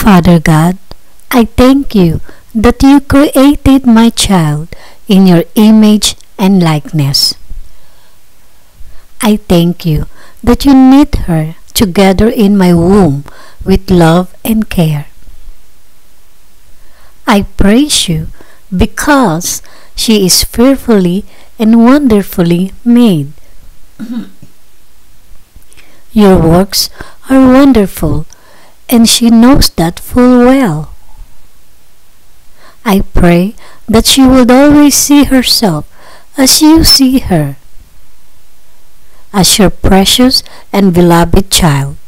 Father God, I thank you that you created my child in your image and likeness. I thank you that you knit her together in my womb with love and care. I praise you because she is fearfully and wonderfully made. Your works are wonderful, and she knows that full well. I pray that she would always see herself as you see her, as your precious and beloved child.